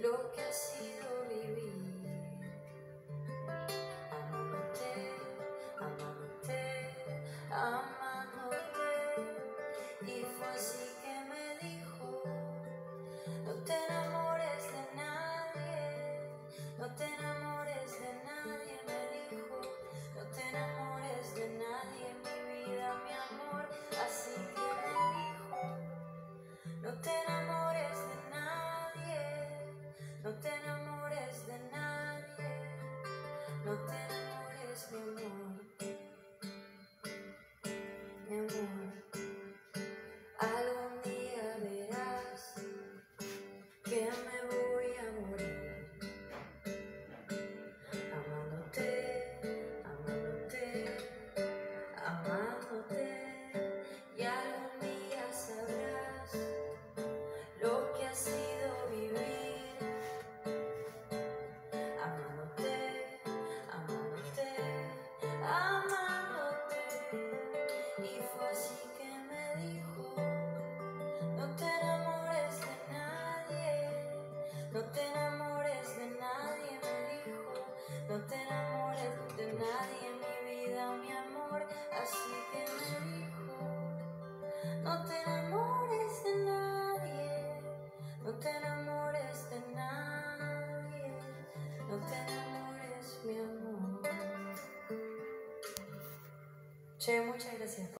lo que No te enamores de nadie, me dijo. No te enamores de nadie, en mi vida, mi amor. Así que me dijo. No te enamores de nadie. No te enamores de nadie. No te enamores, mi amor. Che, muchas gracias.